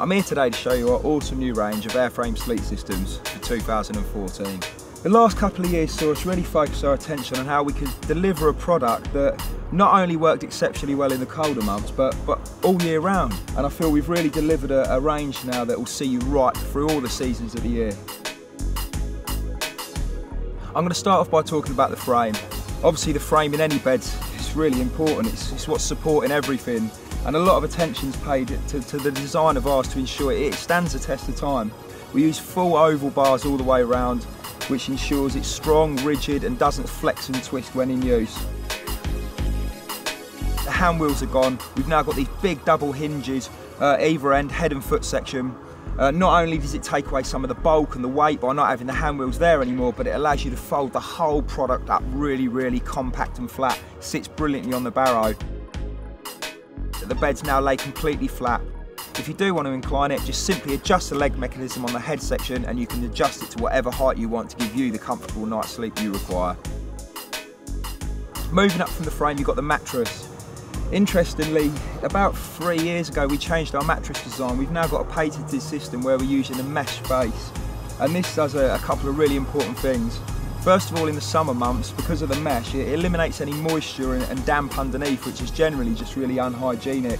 I'm here today to show you our awesome new range of airframe sleep systems for 2014. The last couple of years saw us really focus our attention on how we could deliver a product that not only worked exceptionally well in the colder months, but, but all year round. And I feel we've really delivered a, a range now that will see you right through all the seasons of the year. I'm going to start off by talking about the frame. Obviously the frame in any bed is really important, it's, it's what's supporting everything and a lot of attention is paid to, to, the design of ours to ensure it stands the test of time. We use full oval bars all the way around which ensures it's strong, rigid and doesn't flex and twist when in use. The hand wheels are gone, we've now got these big double hinges uh, either end, head and foot section. Uh, not only does it take away some of the bulk and the weight by not having the hand wheels there anymore, but it allows you to fold the whole product up really, really compact and flat. Sits brilliantly on the barrow. The bed's now laid completely flat if you do want to incline it, just simply adjust the leg mechanism on the head section and you can adjust it to whatever height you want to give you the comfortable night's sleep you require. Moving up from the frame, you've got the mattress. Interestingly, about three years ago we changed our mattress design. We've now got a patented system where we're using a mesh base. And this does a, a couple of really important things. First of all, in the summer months, because of the mesh, it eliminates any moisture and, damp underneath, which is generally just really unhygienic.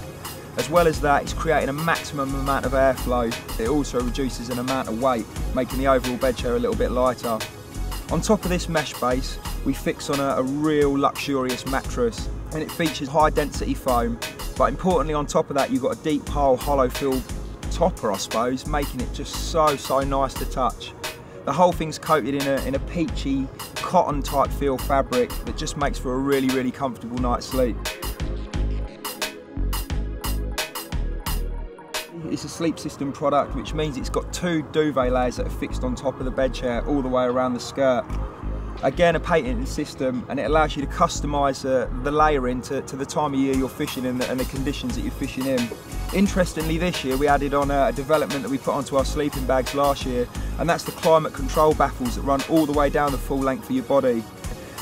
As well as that, it's creating a maximum amount of airflow. It also reduces an amount of weight, making the overall bed chair a little bit lighter. On top of this mesh base, we fix on a, a real luxurious mattress and it features high density foam. But importantly on top of that, you've got a deep pile hollow fill topper, I suppose, making it just so, so nice to touch. The whole thing's coated in a, in a peachy cotton type feel fabric that just makes for a really, really comfortable night's sleep. It's a sleep system product, which means it's got two duvet layers that are fixed on top of the bed chair all the way around the skirt. Again, a patented system, and it allows you to customise uh, the layering to, to, the time of year you're fishing in and the conditions that you're fishing in. Interestingly, this year we added on a, a development that we put onto our sleeping bags last year, and that's the climate control baffles that run all the way down the full length of your body.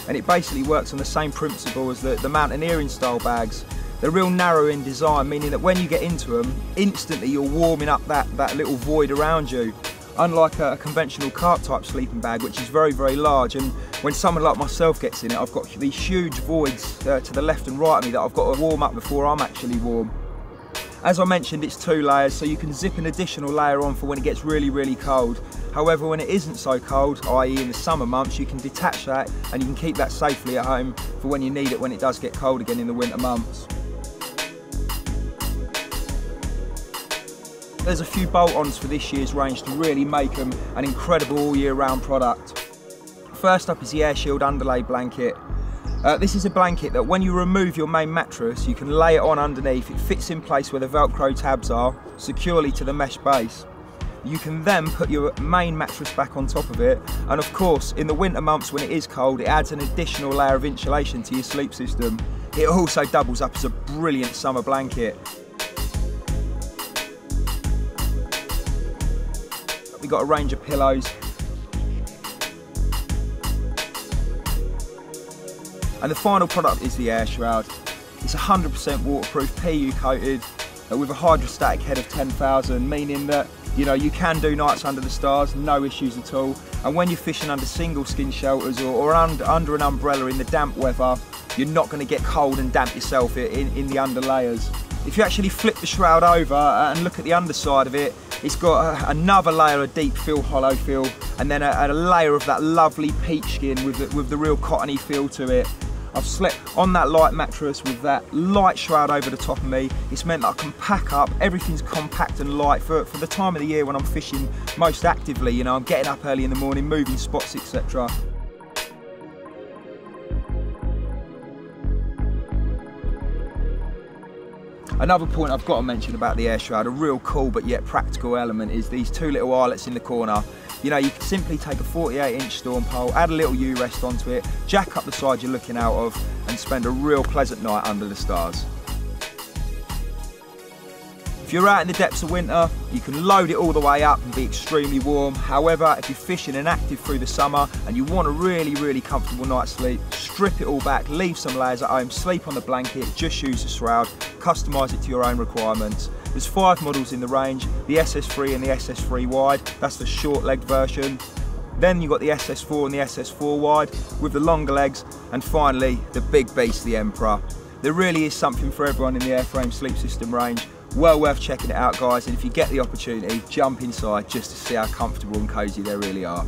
And it basically works on the same principle as the, the mountaineering style bags, they're real narrow in design, meaning that when you get into them, instantly you're warming up that, that little void around you. Unlike a, a conventional cart type sleeping bag, which is very, very large, and when someone like myself gets in it, I've got these huge voids uh, to the left and right of me that I've got to warm up before I'm actually warm. As I mentioned, it's two layers, so you can zip an additional layer on for when it gets really, really cold. However, when it isn't so cold, i.e. in the summer months, you can detach that and you can keep that safely at home for when you need it when it does get cold again in the winter months. There's a few bolt-ons for this year's range to really make them an incredible all year round product. First up is the AirShield underlay blanket. Uh, this is a blanket that when you remove your main mattress, you can lay it on underneath. It fits in place where the Velcro tabs are, securely to the mesh base. You can then put your main mattress back on top of it. And of course, in the winter months when it is cold, it adds an additional layer of insulation to your sleep system. It also doubles up as a brilliant summer blanket. Got a range of pillows. And the final product is the air shroud. It's 100% waterproof, PU coated, uh, with a hydrostatic head of 10,000, meaning that you know you can do nights under the stars, no issues at all. And when you're fishing under single skin shelters or, or under, under an umbrella in the damp weather, you're not going to get cold and damp yourself in, in the under layers. If you actually flip the shroud over and look at the underside of it, it's got a, another layer of deep feel, hollow fill, and then a, a layer of that lovely peach skin with the, with the real cottony feel to it. I've slept on that light mattress with that light shroud over the top of me. It's meant that I can pack up, everything's compact and light for, for the time of the year when I'm fishing most actively. You know, I'm getting up early in the morning, moving spots, etc. Another point I've got to mention about the air shroud, a real cool but yet practical element is these two little eyelets in the corner. You know, you can simply take a 48 inch storm pole, add a little U-rest onto it, jack up the side you're looking out of and spend a real pleasant night under the stars. If you're out in the depths of winter, you can load it all the way up and be extremely warm. However, if you're fishing and active through the summer and you want a really, really comfortable night's sleep, strip it all back, leave some layers at home, sleep on the blanket, just use the shroud, customise it to your own requirements. There's five models in the range, the SS3 and the SS3 wide, that's the short legged version. Then you've got the SS4 and the SS4 wide with the longer legs, and finally the big beast, the Emperor. There really is something for everyone in the airframe sleep system range well worth checking it out guys and if you get the opportunity jump inside just to see how comfortable and cozy they really are.